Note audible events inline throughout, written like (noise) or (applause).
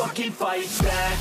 fucking fight back.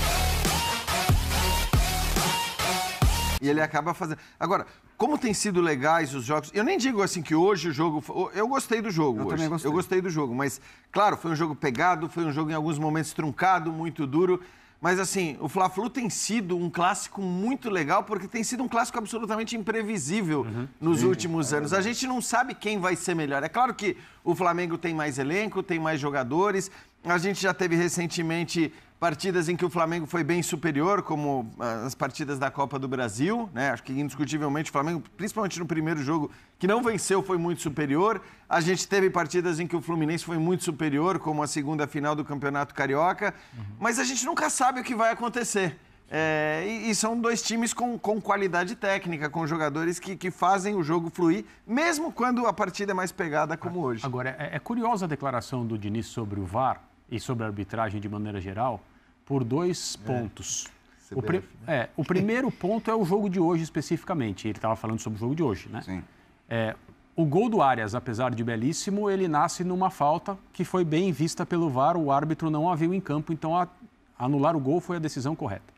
E ele acaba fazendo. Agora, como tem sido legais os jogos. Eu nem digo assim que hoje o jogo. Eu gostei do jogo Eu hoje. também gostei. Eu gostei do jogo, mas, claro, foi um jogo pegado, foi um jogo em alguns momentos truncado, muito duro. Mas assim, o Fla-Flu tem sido um clássico muito legal, porque tem sido um clássico absolutamente imprevisível nos últimos anos. A gente não sabe quem vai ser melhor. É claro que o Flamengo tem mais elenco, tem mais jogadores. A gente já teve recentemente partidas em que o Flamengo foi bem superior, como ah, as partidas da Copa do Brasil, né? Acho que indiscutivelmente o Flamengo, principalmente no primeiro jogo, que não venceu, foi muito superior. A gente teve partidas em que o Fluminense foi muito superior, como a segunda final do Campeonato Carioca, mas a gente nunca sabe o que vai acontecer. É, e, e são dois times com, com qualidade técnica, com jogadores que, que fazem o jogo fluir, mesmo quando a partida é mais pegada como hoje. Agora, é, é curiosa a declaração do Diniz sobre o VAR e sobre a arbitragem de maneira geral, por dois pontos. O, pri- é, o primeiro ponto é o jogo de hoje especificamente. Ele estava falando sobre o jogo de hoje, né? Sim. É, o gol do Arias, apesar de belíssimo, ele nasce numa falta que foi bem vista pelo VAR, o árbitro não a viu em campo, então a- anular o gol foi a decisão correta.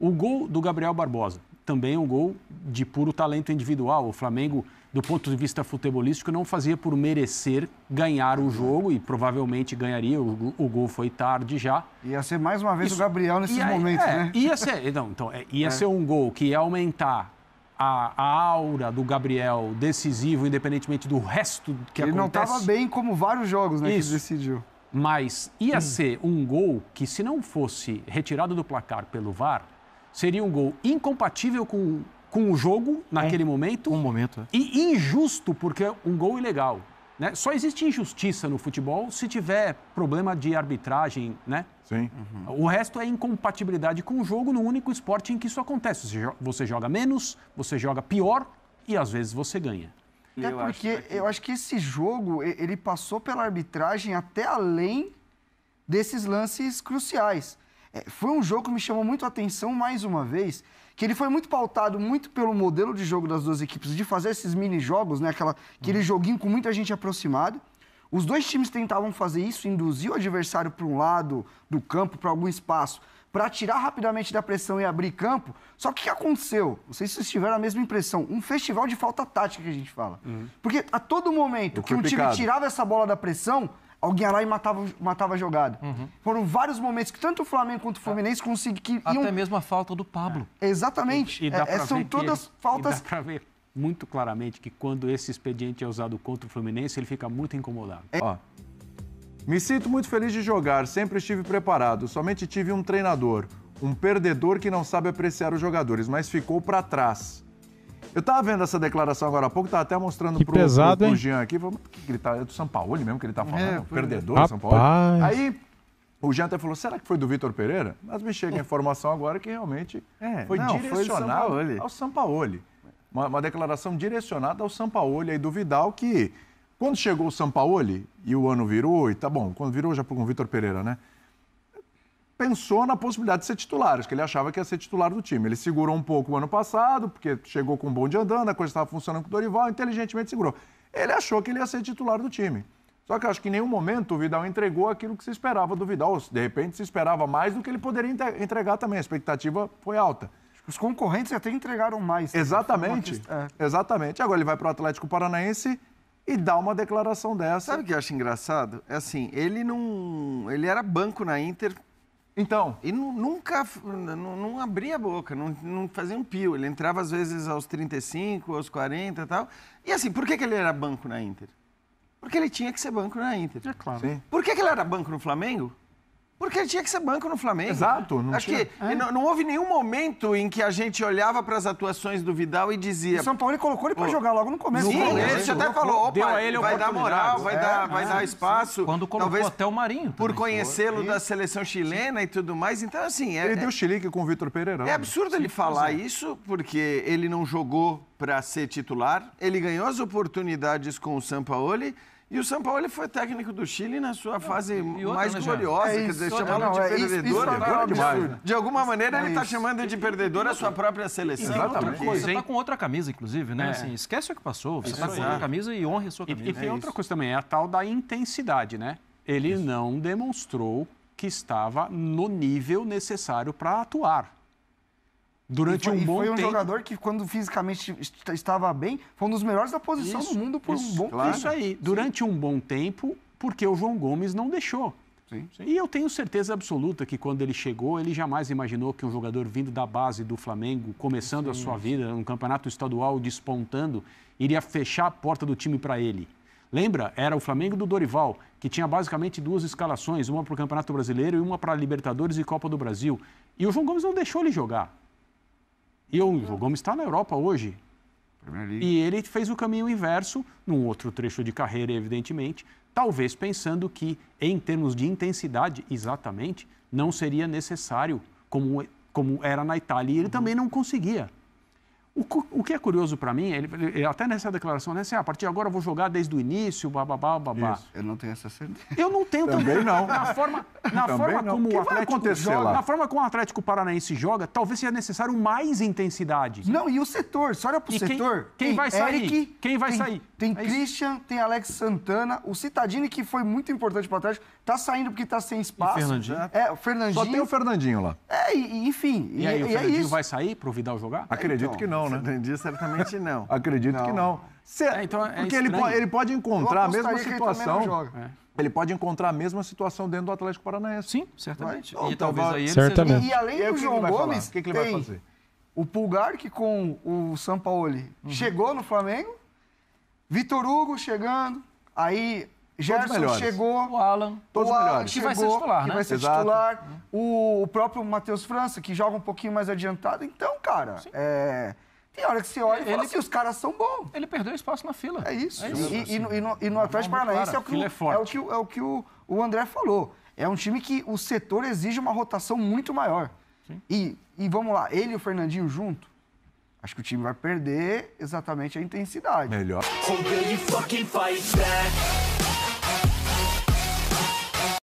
O gol do Gabriel Barbosa, também um gol de puro talento individual. O Flamengo, do ponto de vista futebolístico, não fazia por merecer ganhar o jogo e provavelmente ganharia. O, o gol foi tarde já. Ia ser mais uma vez Isso. o Gabriel nesses aí, momentos, é, né? Ia ser, não, então, é, ia ser um gol que ia aumentar a, a aura do Gabriel decisivo, independentemente do resto que Ele não acontece. estava bem como vários jogos, né? Isso. Que decidiu. Mas ia ser um gol que, se não fosse retirado do placar pelo VAR, seria um gol incompatível com, com o jogo naquele momento Um momento. é. e injusto, porque é um gol ilegal. Né? Só existe injustiça no futebol se tiver problema de arbitragem, né? Sim. O resto é incompatibilidade com o jogo no único esporte em que isso acontece. Você jo- Você joga menos, você joga pior e às vezes você ganha. Até eu acho porque que- eu acho que esse jogo, ele passou pela arbitragem até além desses lances cruciais. É, foi um jogo que me chamou muito a atenção, mais uma vez, que ele foi muito pautado muito pelo modelo de jogo das duas equipes, de fazer esses mini-jogos, né? Aquela, aquele joguinho com muita gente aproximada. Os dois times tentavam fazer isso, induzir o adversário para um lado do campo, para algum espaço, para tirar rapidamente da pressão e abrir campo. Só que o que aconteceu? Não sei se vocês tiveram a mesma impressão. Um festival de falta tática que a gente fala. Porque a todo momento que um time tirava essa bola da pressão, alguém ia lá e matava, matava a jogada. Foram vários momentos que tanto o Flamengo quanto o Fluminense conseguiram. Até mesmo a falta do Pablo. Exatamente. E dá É, pra é, são todas ele- faltas. E dá pra ver muito claramente que quando esse expediente é usado contra o Fluminense, ele fica muito incomodado. Ó. Me sinto muito feliz de jogar, sempre estive preparado. Somente tive um treinador, um perdedor que não sabe apreciar os jogadores, mas ficou pra trás. Eu tava vendo essa declaração agora há pouco, tava até mostrando Que pro, pesado, pro, pro? Jean aqui. "Mas que que ele tá, é do São Paulo mesmo que ele tá falando? É, o pois é. perdedor do São Paulo. Rapaz. Aí o Jean até falou, será que foi do Vitor Pereira? Mas me chega a informação agora que realmente É, foi não, foi do direcionado Sampaoli. ao Sampaoli. Uma, uma declaração direcionada ao Sampaoli aí do Vidal, que quando chegou o Sampaoli e o ano virou, e tá bom, quando virou já com o Vitor Pereira, né? Pensou na possibilidade de ser titular, acho que ele achava que ia ser titular do time. Ele segurou um pouco o ano passado, porque chegou com um bonde andando, a coisa estava funcionando com o Dorival, inteligentemente segurou. Ele achou que ele ia ser titular do time. Só que eu acho que em nenhum momento o Vidal entregou aquilo que se esperava do Vidal. De repente se esperava mais do que ele poderia entregar também. A expectativa foi alta. Os concorrentes até entregaram mais. Exatamente. Uma questão- é. Exatamente. Agora ele vai para o Atlético Paranaense e dá uma declaração dessa. Sabe o que eu acho engraçado? É assim, ele não. Ele era banco na Inter Então, e nu- nunca não, não abria a boca, não, não fazia um pio. Ele entrava às vezes aos 35, aos 40 e tal. E assim, por que, que ele era banco na Inter? Porque ele tinha que ser banco na Inter. É claro. sim. Por que, que ele era banco no Flamengo? Porque ele tinha que ser banco no Flamengo. Exato, não Acho tinha- que não, não houve nenhum momento em que a gente olhava para as atuações do Vidal e dizia. O São Paulo colocou ele pra Pô, jogar logo no começo. Sim, jogo. ele até falou, Deu opa, a ele vai dar moral, vai, oportunidades. dar, vai dar espaço. Quando colocou talvez até o Marinho. por conhecê-lo da seleção chilena e tudo mais. Então, assim, é, ele é- deu chilique com o Vitor Pereira. é absurdo ele falar isso, porque ele não jogou para ser titular, ele ganhou as oportunidades com o Sampaoli. E o Sampaoli foi técnico do Chile na sua fase outra, mais né, gloriosa, É quer isso, dizer, outra, chamá-lo não, de é isso- isso perdedor. é de, alguma maneira, ele está isso. chamando de perdedor a sua própria seleção. Exatamente. coisa, você hein? tá com outra camisa, inclusive, né? É. Assim, esquece o que passou. Você tá com outra camisa e honre a sua E, camisa. e tem outra coisa também, é a tal da intensidade, né? Ele não demonstrou que estava no nível necessário para atuar. Durante E foi, um e bom foi um tempo. jogador que, quando fisicamente est- estava bem, foi um dos melhores da posição Isso, do mundo por isso, um bom claro. tempo. Isso aí, durante um bom tempo, porque o João Gomes não deixou. Sim. E eu tenho certeza absoluta que quando ele chegou, ele jamais imaginou que um jogador vindo da base do Flamengo, começando a sua vida no campeonato estadual, despontando, iria fechar a porta do time para ele. Lembra? Era o Flamengo do Dorival, que tinha basicamente duas escalações, uma para o Campeonato Brasileiro e uma para Libertadores e Copa do Brasil. E o João Gomes não deixou ele jogar. E o João Gomes está na Europa hoje. E ele fez o caminho inverso, num outro trecho de carreira, evidentemente, talvez pensando que, em termos de intensidade, exatamente, não seria necessário como, como era na Itália. E ele também não conseguia. O, o que é curioso para mim, ele, ele- até nessa declaração, né, assim, "Ah, a partir de agora eu vou jogar desde o início, bababá, babá. Isso. Eu não tenho essa certeza. Eu não tenho Também não. Na forma, na Também forma não. como O que o Atlético acontecer joga, lá? na forma como o Atlético Paranaense joga, talvez seja necessário mais intensidade. Não, e o setor? Você olha pro E quem- setor. quem tem vai sair? Eric, Quem vai tem- sair? Tem É isso. Christian, tem Alex Santana, o Citadini, que foi muito importante pro Atlético, tá saindo porque tá sem espaço. Fernandinho. É, o Fernandinho. Só tem o Fernandinho lá. É, e, e enfim. E aí, o e é Fernandinho isso. vai sair pro Vidal jogar? Acredito então, que não, né? Fernandinho certamente não. (laughs) Acredito que não. Se- É, então é porque ele, po- ele pode encontrar a mesma não situação. joga. Ele pode encontrar a mesma situação dentro do Atlético Paranaense. Sim, certamente. Vai. E talvez aí ele Certamente. seja... E, e além E aí, o do João? Gomes, O que que ele vai fazer? o Pulgar, que com o Sampaoli Uhum. chegou no Flamengo, Vitor Hugo chegando, aí Gerson chegou. O Alan. Todos o Alan melhores. Que vai ser chegou, titular, que né? vai ser Exato. titular. O, o próprio Matheus França, que joga um pouquinho mais adiantado. Então, cara, é, tem hora que você olha e fala Ele- assim, os caras são bons. Ele perdeu espaço na fila. É isso. É isso. E, e no, e no- e no Atlético Paranaense é o que, Fila o, é é o, que, o- é o, que o, o André falou. É um time que o setor exige uma rotação muito maior. E, e vamos lá, ele e o Fernandinho junto, acho que o time vai perder exatamente a intensidade. Melhor.